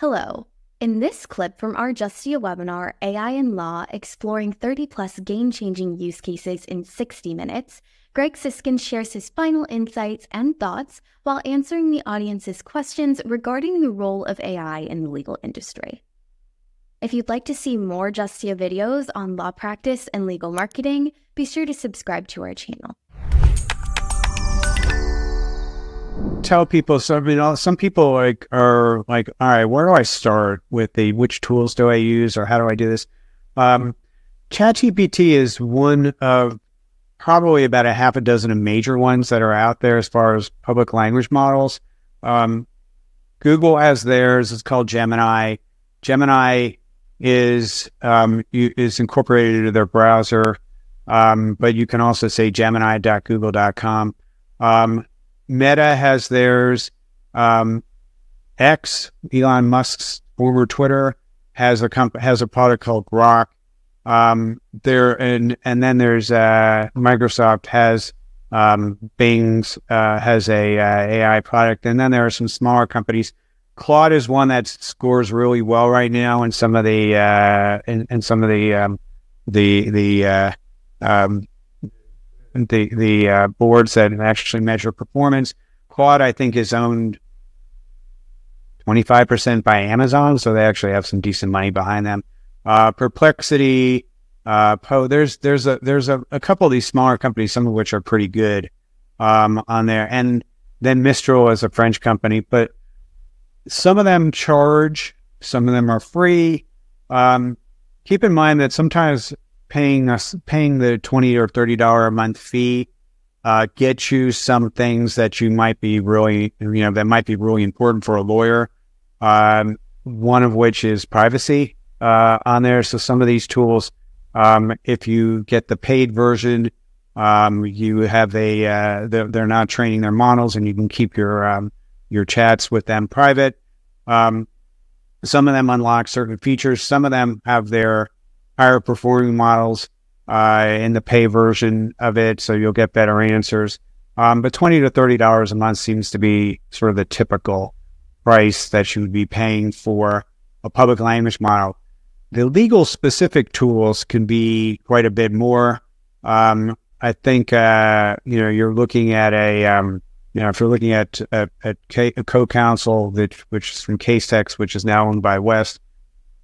Hello. In this clip from our Justia webinar, AI in Law Exploring 30 Plus Game Changing Use Cases in 60 Minutes, Greg Siskind shares his final insights and thoughts while answering the audience's questions regarding the role of AI in the legal industry. If you'd like to see more Justia videos on law practice and legal marketing, be sure to subscribe to our channel. Tell people some you know some people like are like all right where do i start with the which tools do i use or how do i do this? Um chatgpt is one of probably about a half a dozen of major ones that are out there as far as public language models. Um, google has theirs. It's called gemini. Gemini is um, is incorporated into their browser. Um, but you can also say gemini.google.com um, Meta has theirs. Um, X, Elon Musk's former Twitter, has a comp- has a product called Grok. Um, there and and then there's uh, Microsoft has um, Bing's uh, has a uh, AI product, and then there are some smaller companies. Claude is one that scores really well right now in some of the uh, in, in some of the um, the the uh, um, the the uh, boards that actually measure performance. Claude, I think, is owned 25% by Amazon, so they actually have some decent money behind them. Uh, Perplexity, uh, Poe, there's there's a there's a, a, couple of these smaller companies, some of which are pretty good um, on there, and then Mistral is a French company, but some of them charge, some of them are free. Um, keep in mind that sometimes paying us paying the twenty or thirty dollar a month fee uh, get you some things that you might be really you know that might be really important for a lawyer. Um, one of which is privacy uh, on there. So some of these tools, um, if you get the paid version, um, you have a uh, they're, they're, not training their models, and you can keep your um, your chats with them private. Um, some of them unlock certain features. Some of them have their higher performing models uh, in the pay version of it, so you'll get better answers. Um, but twenty to thirty dollars a month seems to be sort of the typical price that you would be paying for a public language model. The legal specific tools can be quite a bit more. Um, I think uh, you know you're looking at a um, you know if you're looking at at K- CoCounsel, that which is from Casetext, which is now owned by West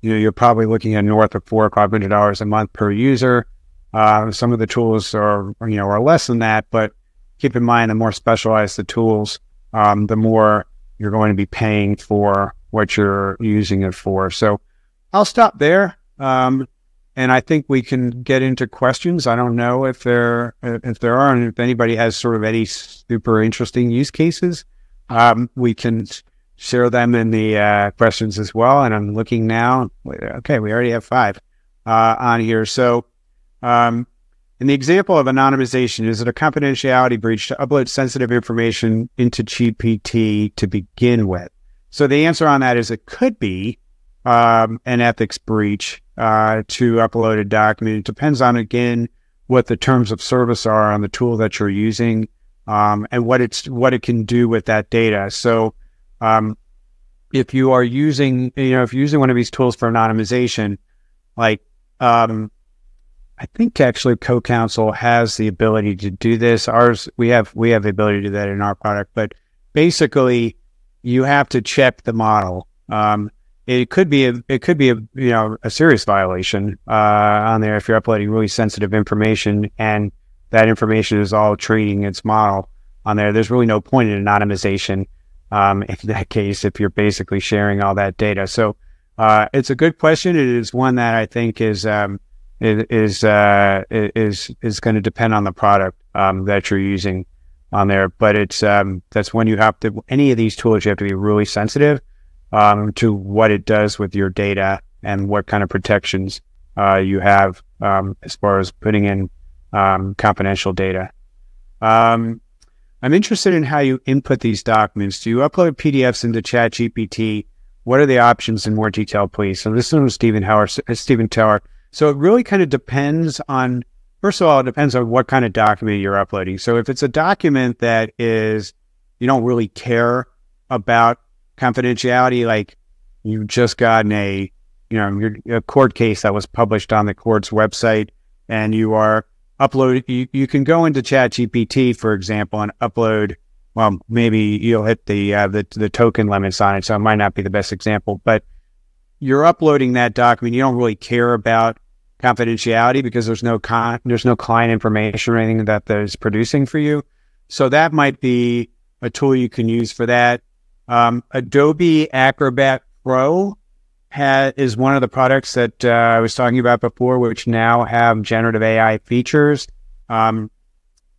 you know, you're probably looking at north of four or five hundred dollars a month per user. Uh, some of the tools are, you know, are less than that, but keep in mind the more specialized the tools, um, the more you're going to be paying for what you're using it for. So I'll stop there. Um, and I think we can get into questions. I don't know if there if there are, and if anybody has sort of any super interesting use cases, um, we can share them in the uh, questions as well. And I'm looking now. Okay, we already have five uh, on here. So, um, in the example of anonymization, is it a confidentiality breach to upload sensitive information into GPT to begin with? So the answer on that is it could be um, an ethics breach uh, to upload a document. It depends on again what the terms of service are on the tool that you're using um, and what it's what it can do with that data. So um, if you are using, you know, if you're using one of these tools for anonymization, like, um, I think actually CoCounsel has the ability to do this. Ours, we have, we have the ability to do that in our product, but basically you have to check the model. Um, it could be a, it could be a, you know, a serious violation, uh, on there if you're uploading really sensitive information and that information is all training its model on there. There's really no point in anonymization um, in that case if you're basically sharing all that data. So uh, it's a good question. It is one that I think is um, is uh, is is going to depend on the product um, that you're using on there. But it's um, that's when you have to any of these tools you have to be really sensitive um, to what it does with your data and what kind of protections uh, you have um, as far as putting in confidential data. Um, I'm interested in how you input these documents. Do you upload PDFs into ChatGPT? What are the options in more detail, please? So this is from Stephen Howard, Stephen Tower. So it really kind of depends on, first of all, it depends on what kind of document you're uploading. So if it's a document that is, you don't really care about confidentiality, like you've just gotten a, you know, a court case that was published on the court's website, and you are upload. You, you can go into ChatGPT, for example, and upload. Well, maybe you'll hit the uh, the the token limits on it, so it might not be the best example, but you're uploading that document. You don't really care about confidentiality because there's no con- there's no client information or anything that that is producing for you. So that might be a tool you can use for that. Um, Adobe Acrobat Pro is one of the products that uh, I was talking about before, which now have generative AI features. Um,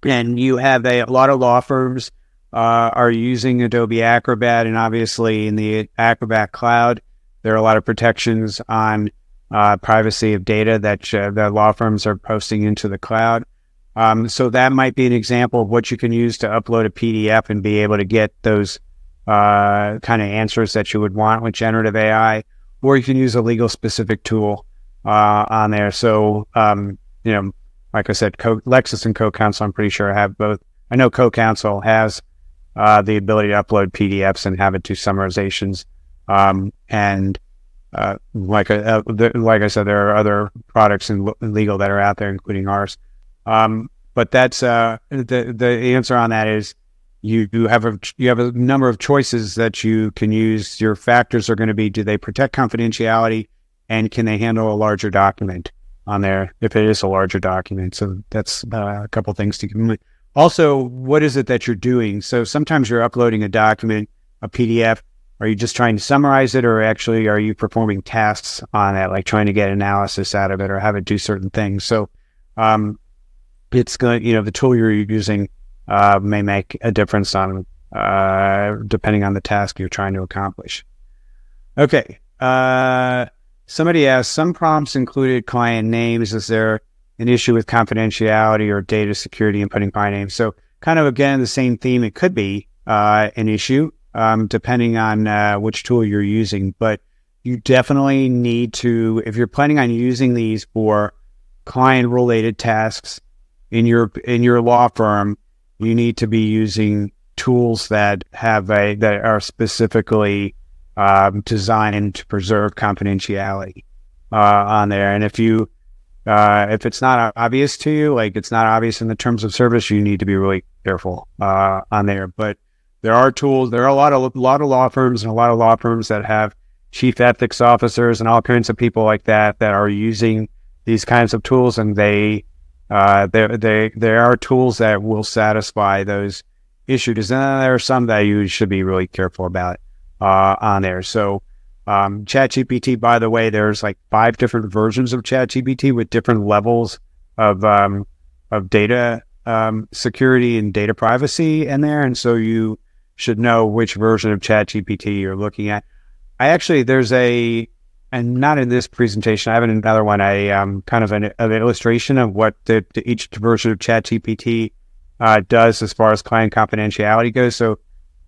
and you have a, a, lot of law firms uh, are using Adobe Acrobat, and obviously in the Acrobat Cloud, there are a lot of protections on uh, privacy of data that uh, the law firms are posting into the cloud. Um, so that might be an example of what you can use to upload a PDF and be able to get those uh, kind of answers that you would want with generative AI, or you can use a legal specific tool uh, on there. So, um, you know, like I said, Co- Lexis and CoCounsel, I'm pretty sure I have both. I know CoCounsel has uh, the ability to upload PDFs and have it do summarizations. Um, and uh, like uh, like I said, there are other products in, in, legal that are out there, including ours. Um, but that's uh, the the answer on that is you, have a you have a number of choices that you can use. Your factors are going to be: do they protect confidentiality, and can they handle a larger document on there if it is a larger document? So that's uh, a couple things to keep in mind. Also, what is it that you're doing? So sometimes you're uploading a document, a PDF. Are you just trying to summarize it, or actually are you performing tasks on it, like trying to get analysis out of it, or have it do certain things? So um, it's going, you know, the tool you're using uh, may make a difference on uh, depending on the task you're trying to accomplish. Okay. Uh, somebody asked, some prompts included client names. Is there an issue with confidentiality or data security in putting client names? So kind of again, the same theme. It could be uh, an issue um, depending on uh, which tool you're using, but you definitely need to, if you're planning on using these for client related tasks in your in your law firm, you need to be using tools that have a that are specifically um, designed to preserve confidentiality uh, on there. And if you uh, if it's not obvious to you, like it's not obvious in the terms of service, you need to be really careful uh, on there. But there are tools. There are a lot of a lot of law firms and a lot of law firms that have chief ethics officers and all kinds of people like that that are using these kinds of tools, and they uh, there, they, there are tools that will satisfy those issues. And there are some that you should be really careful about uh, on there. So, um, ChatGPT, by the way, there's like five different versions of ChatGPT with different levels of um, of data um, security and data privacy in there, and so you should know which version of ChatGPT you're looking at. I actually there's a and not in this presentation. I have another one, a um, kind of an, an, illustration of what the, the each version of ChatGPT uh, does as far as client confidentiality goes. So,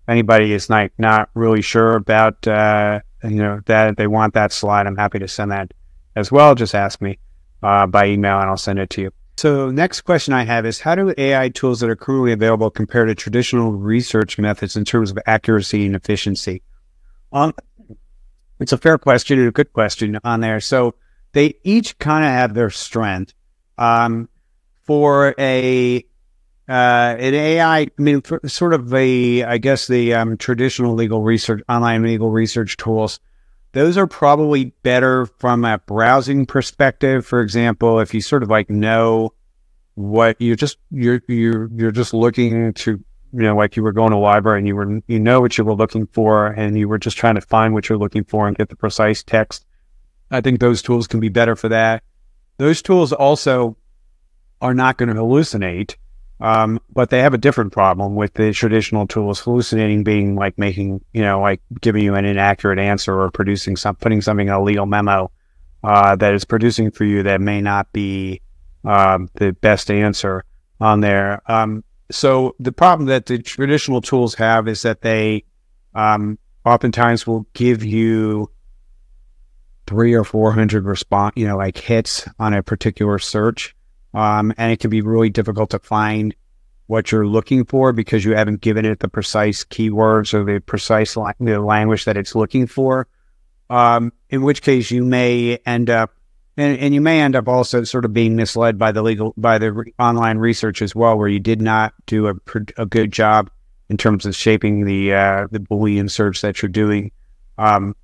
anybody is like not really sure about uh, you know that they want that slide, I'm happy to send that as well. Just ask me uh, by email, and I'll send it to you. So, next question I have is: How do AI tools that are currently available compare to traditional research methods in terms of accuracy and efficiency? Um, it's a fair question and a good question on there. So they each kind of have their strength. Um, for a uh, an AI, I mean, sort of a, I guess the um, traditional legal research, online legal research tools, those are probably better from a browsing perspective. For example, if you sort of like know what you're just you're you're you're just looking to you know, like you were going to library and you were, you know what you were looking for and you were just trying to find what you're looking for and get the precise text. I think those tools can be better for that. Those tools also are not going to hallucinate, um, but they have a different problem with the traditional tools. Hallucinating being like making, you know, like giving you an inaccurate answer or producing some, putting something in a legal memo uh, that is producing for you that may not be um, the best answer on there. Um, so the problem that the traditional tools have is that they um, oftentimes will give you three or four hundred response, you know, like hits on a particular search, um, and it can be really difficult to find what you're looking for because you haven't given it the precise keywords or the precise la- the language that it's looking for. Um, in which case you may end up, and, and, you may end up also sort of being misled by the legal, by the re- online research as well, where you did not do a, a good job in terms of shaping the uh, the Boolean search that you're doing, um,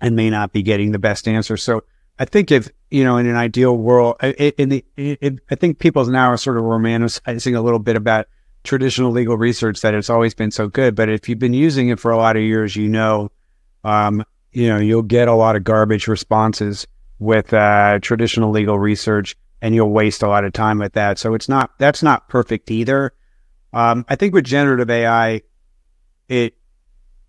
and may not be getting the best answer. So I think if you know, in an ideal world, in the, it, I think people now are sort of romanticizing a little bit about traditional legal research that it's always been so good. But if you've been using it for a lot of years, you know, um, you know, you'll get a lot of garbage responses with uh, traditional legal research, and you'll waste a lot of time with that. So it's not that's not perfect either. Um, I think with generative AI, it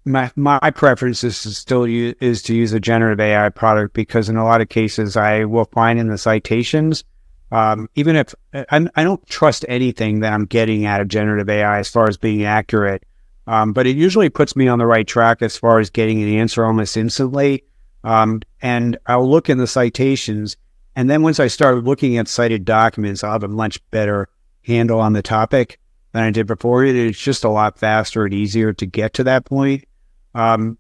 my my preference is to still use, is to use a generative AI product because in a lot of cases I will find in the citations, um, even if I'm, I, don't trust anything that I'm getting out of generative AI as far as being accurate, um, but it usually puts me on the right track as far as getting an answer almost instantly. Um, and I'll look in the citations, and then once I start looking at cited documents, I'll have a much better handle on the topic than I did before. It's just a lot faster and easier to get to that point. Um,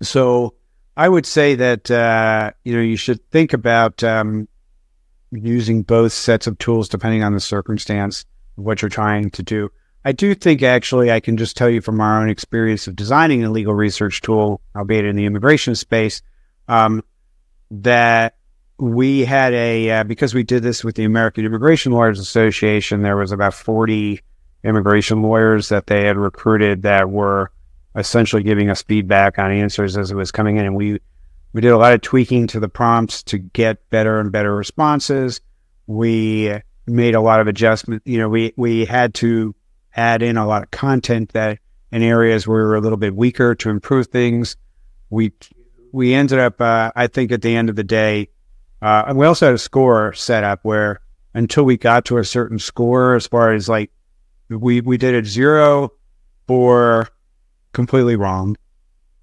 so I would say that uh, you know you should think about um, using both sets of tools depending on the circumstance of what you're trying to do. I do think actually I can just tell you from our own experience of designing a legal research tool, albeit in the immigration space, um, that we had a uh, because we did this with the American Immigration Lawyers Association. There was about forty immigration lawyers that they had recruited that were essentially giving us feedback on answers as it was coming in. And we, we did a lot of tweaking to the prompts to get better and better responses. We made a lot of adjustment. You know, we, we had to add in a lot of content that in areas where we were a little bit weaker to improve things. We, we ended up, uh, I think at the end of the day, uh, and we also had a score set up where until we got to a certain score, as far as like, we, we did a zero for completely wrong.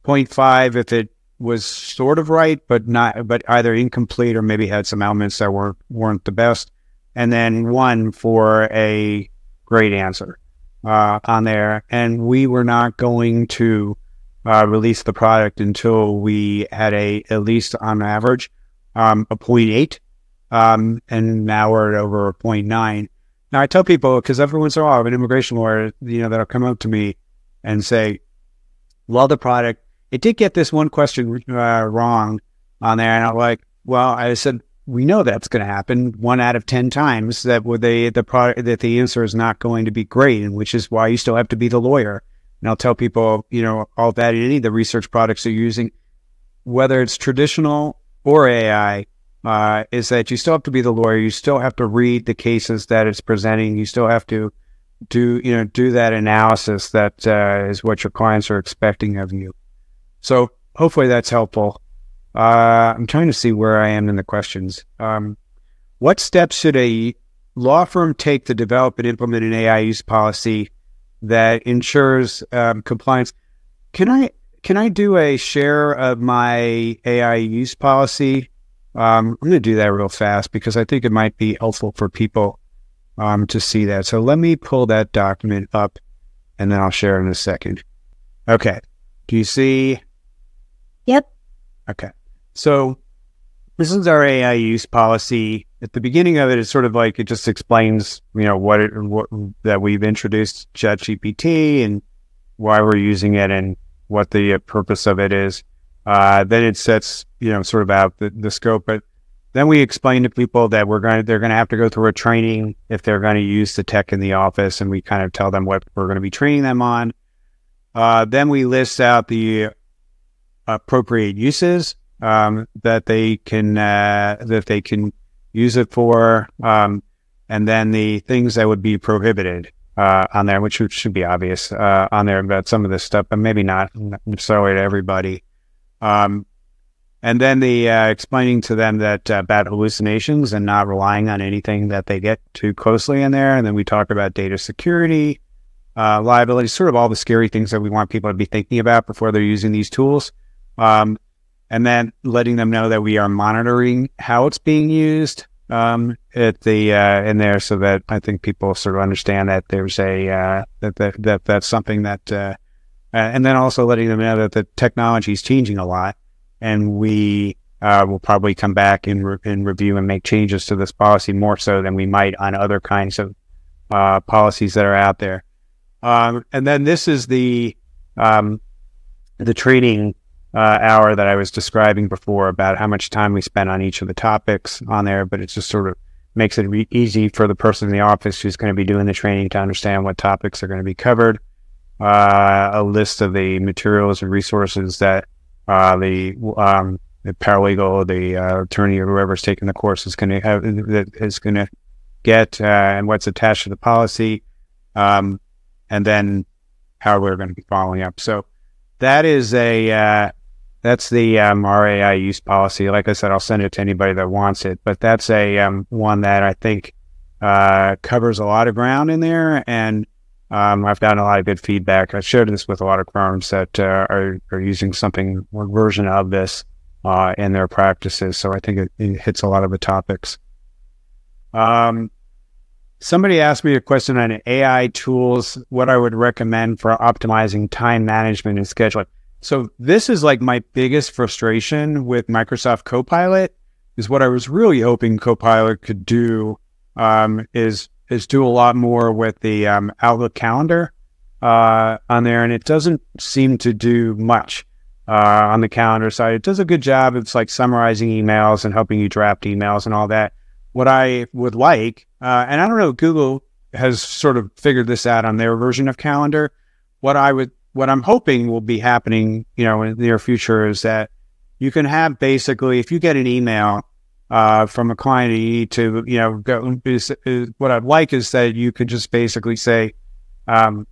0.5 if it was sort of right, but not, but either incomplete or maybe had some elements that weren't weren't the best. And then one for a great answer uh, on there. And we were not going to uh, release the product until we had a at least on average um, a 0.8. Um, and now we're at over a 0.9. Now I tell people because every once in a while, I have an immigration lawyer, you know, that'll come up to me and say, love the product. It did get this one question uh, wrong on there, and I'm like, well, I said we know that's going to happen one out of ten times that they the product that the answer is not going to be great, and which is why you still have to be the lawyer. And I'll tell people, you know, all that any of the research products they're using, whether it's traditional or AI, uh, is that you still have to be the lawyer. You still have to read the cases that it's presenting. You still have to do you know do that analysis that uh, is what your clients are expecting of you. So hopefully that's helpful. Uh, I'm trying to see where I am in the questions. Um, what steps should a law firm take to develop and implement an AI use policy that ensures um, compliance? Can I can I do a share of my AI use policy? Um, I'm going to do that real fast because I think it might be helpful for people um, to see that. So let me pull that document up and then I'll share in a second. Okay. Do you see? Yep. Okay. So this is our AI use policy. At the beginning of it, it's sort of like it just explains, you know, what it what that we've introduced ChatGPT and why we're using it and what the purpose of it is. Uh, then it sets, you know, sort of out the, the scope. But then we explain to people that we're going to, they're going to have to go through a training if they're going to use the tech in the office, and we kind of tell them what we're going to be training them on. Uh, then we list out the appropriate uses um, that they can uh, that they can use it for, um, and then the things that would be prohibited uh, on there, which should be obvious uh, on there about some of this stuff, but maybe not necessarily to everybody. Um, and then the uh, explaining to them that uh, bad hallucinations and not relying on anything that they get too closely in there. And then we talk about data security, uh, liability, sort of all the scary things that we want people to be thinking about before they're using these tools. Um, and then letting them know that we are monitoring how it's being used um, at the uh, in there, so that I think people sort of understand that there's a uh, that, that that that's something that, uh, and then also letting them know that the technology is changing a lot and we uh, will probably come back and, re- and review and make changes to this policy more so than we might on other kinds of uh, policies that are out there. Um, and then this is the um, the training uh, hour that I was describing before about how much time we spend on each of the topics on there, but it just sort of makes it re- easy for the person in the office who's going to be doing the training to understand what topics are going to be covered. Uh, a list of the materials and resources that uh, the um, the paralegal, the uh, attorney, or whoever's taking the course is going to have going to get, uh, and what's attached to the policy, um, and then how we're going to be following up. So that is a uh, that's the um, RAI use policy. Like I said, I'll send it to anybody that wants it. But that's a um, one that I think uh, covers a lot of ground in there, and um, I've gotten a lot of good feedback. I shared this with a lot of firms that uh, are are using something or version of this uh, in their practices. So I think it, it, hits a lot of the topics. Um, somebody asked me a question on AI tools, what I would recommend for optimizing time management and scheduling. So this is like my biggest frustration with Microsoft Copilot is what I was really hoping Copilot could do um, is is do a lot more with the um, Outlook calendar uh, on there, and it doesn't seem to do much uh, on the calendar side. It does a good job. It's like summarizing emails and helping you draft emails and all that. What I would like, uh, and I don't know, Google has sort of figured this out on their version of calendar. What I would what I'm hoping will be happening, you know, in the near future is that you can have basically, if you get an email uh, from a client, you need to, you know, go, is, is, what I'd like is that you could just basically say, um,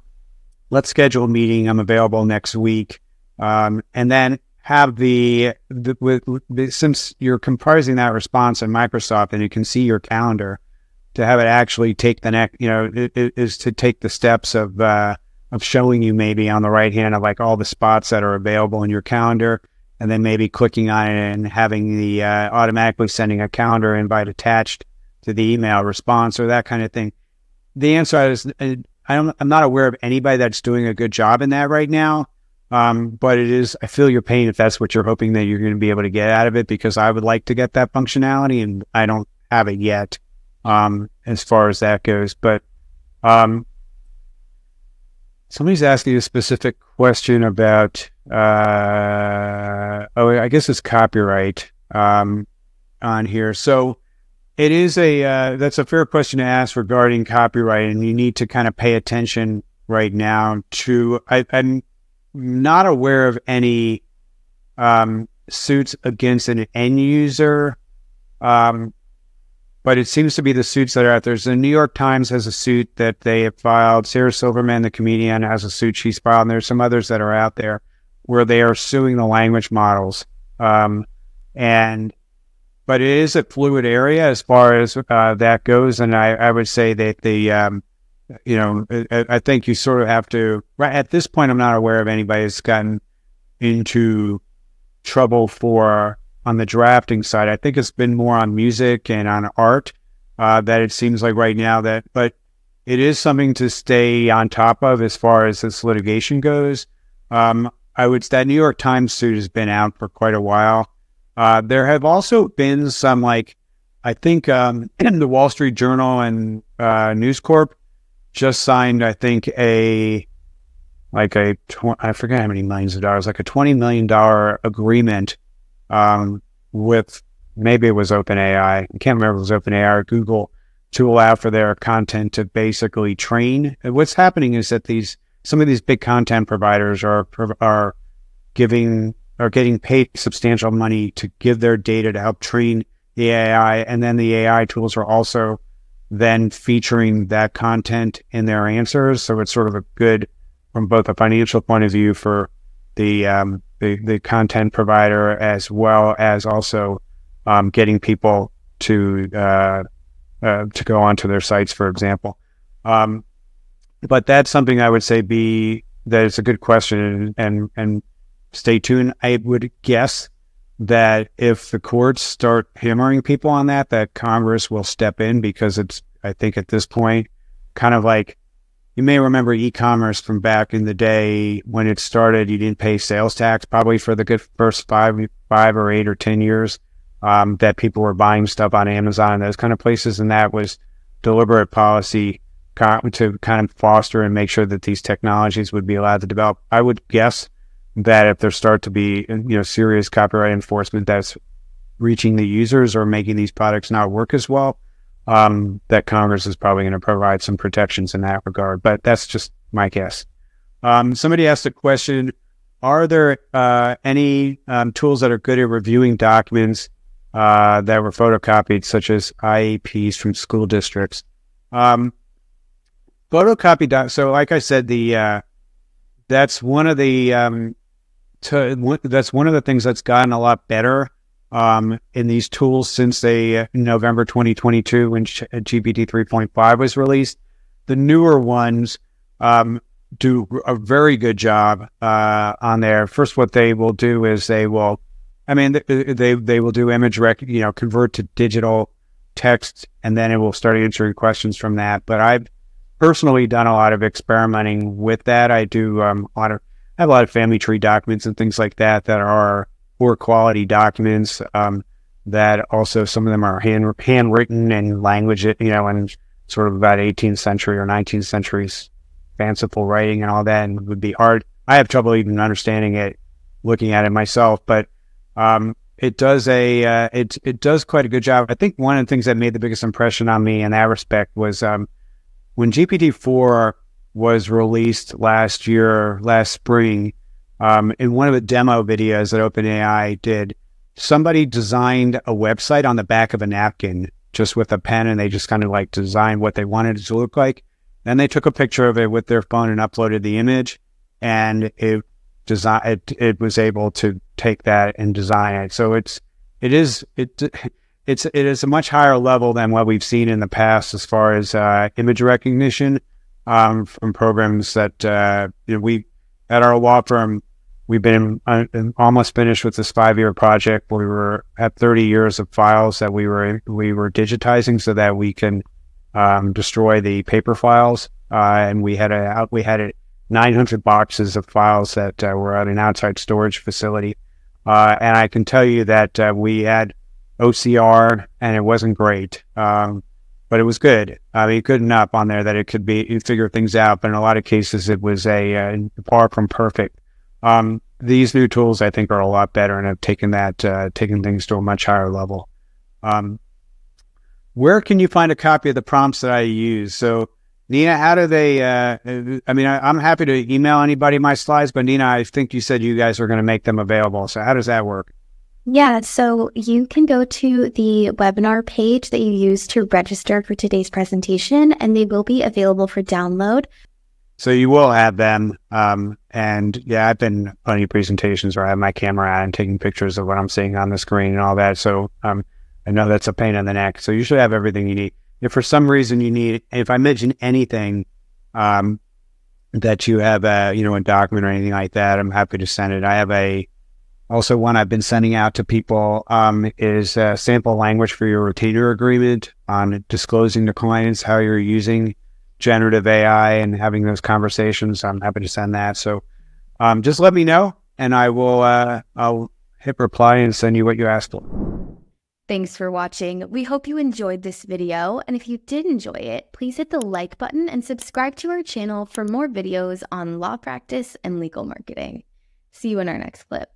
let's schedule a meeting. I'm available next week. Um, and then have the, the with, with, since you're comprising that response in Microsoft and you can see your calendar to have it actually take the next, you know, it, to take the steps of, uh, of showing you maybe on the right hand of like all the spots that are available in your calendar and then maybe clicking on it and having the uh, automatically sending a calendar invite attached to the email response or that kind of thing. The answer is uh, I don't, I'm not aware of anybody that's doing a good job in that right now. Um, but it is, I feel your pain if that's what you're hoping that you're going to be able to get out of it because I would like to get that functionality and I don't have it yet um, as far as that goes. But um, Somebody's asking a specific question about, uh, oh, I guess it's copyright um, on here. So it is a, uh, that's a fair question to ask regarding copyright, and you need to kind of pay attention right now to, I, am not aware of any um, suits against an end user um, but it seems to be the suits that are out there. So the New York Times has a suit that they have filed. Sarah Silverman, the comedian, has a suit she's filed. And there's some others that are out there where they are suing the language models. Um, and but it is a fluid area as far as uh, that goes. And I, I, would say that the um, you know I, I, think you sort of have to right at this point. I'm not aware of anybody that's gotten into trouble for on the drafting side. I think it's been more on music and on art uh, that it seems like right now that, but it is something to stay on top of as far as this litigation goes. Um, I would that New York Times suit has been out for quite a while. Uh, there have also been some like I think um, the Wall Street Journal and uh, News Corp just signed I think a like a I forget how many millions of dollars like a twenty million dollar agreement um, with maybe it was OpenAI. I can't remember it was OpenAI or Google to allow for their content to basically train. And what's happening is that these some of these big content providers are are giving are getting paid substantial money to give their data to help train the AI, and then the AI tools are also then featuring that content in their answers. So it's sort of a good from both a financial point of view for the um, the, the content provider as well as also um, getting people to uh, uh, to go onto their sites, for example. Um, but that's something I would say be that it's a good question and and stay tuned. I would guess that if the courts start hammering people on that, that Congress will step in because it's I think at this point kind of like you may remember e-commerce from back in the day when it started. You didn't pay sales tax probably for the good first five, five or eight or ten years um, that people were buying stuff on Amazon and those kind of places, and that was deliberate policy to kind of foster and make sure that these technologies would be allowed to develop. I would guess that if there start to be you know serious copyright enforcement that's reaching the users or making these products not work as well, um, that Congress is probably going to provide some protections in that regard. But that's just my guess. Um, somebody asked a question: Are there uh, any um, tools that are good at reviewing documents uh, that were photocopied, such as IEPs from school districts? Um, photocopy doc. So, like I said, the uh, that's one of the um, to, that's one of the things that's gotten a lot better um, in these tools since they uh, November 2022 when GPT 3.5 was released. The newer ones um, do a very good job uh, on there. First, what they will do is they will, I mean, they they will do image rec, you know, convert to digital text, and then it will start answering questions from that. But I've personally done a lot of experimenting with that. I do um, a lot of I have a lot of family tree documents and things like that that are poor quality documents um, that also some of them are hand handwritten and language, you know, and sort of about 18th century or 19th century's fanciful writing and all that, and it would be hard. I have trouble even understanding it, looking at it myself, but um, it does a uh, it it does quite a good job. I think one of the things that made the biggest impression on me in that respect was um, when GPT four was released last year, last spring. Um, in one of the demo videos that OpenAI did, somebody designed a website on the back of a napkin just with a pen and they just kind of like designed what they wanted it to look like. Then they took a picture of it with their phone and uploaded the image and it design it, it was able to take that and design it. So it's it is it it's it is a much higher level than what we've seen in the past as far as uh, image recognition um, from programs that uh, you know, we at our law firm We've been uh, almost finished with this five-year project. We were at 30 years of files that we were we were digitizing so that we can um, destroy the paper files. Uh, and we had a we had a 900 boxes of files that uh, were at an outside storage facility. Uh, and I can tell you that uh, we had OCR, and it wasn't great, um, but it was good. I mean, good enough on there that it could be figure things out. But in a lot of cases, it was a uh, far from perfect. Um, these new tools, I think, are a lot better and have taken that, uh, taken things to a much higher level. Um, where can you find a copy of the prompts that I use? So, Nina, how do they? Uh, I mean, I, am happy to email anybody my slides, but Nina, I think you said you guys were going to make them available. So, how does that work? Yeah, so you can go to the webinar page that you use to register for today's presentation, and they will be available for download so you will have them. Um, and yeah, I've been plenty of presentations where I have my camera out and taking pictures of what I'm seeing on the screen and all that. So um, I know that's a pain in the neck. So you should have everything you need. If for some reason you need, if I mention anything um, that you have a, you know, a document or anything like that, I'm happy to send it. I have a, also one I've been sending out to people um, is a sample language for your retainer agreement on disclosing to clients how you're using generative AI and having those conversations, I'm happy to send that. So um, just let me know and I will uh, I'll hit reply and send you what you asked for. Thanks for watching. We hope you enjoyed this video. And if you did enjoy it, please hit the like button and subscribe to our channel for more videos on law practice and legal marketing. See you in our next clip.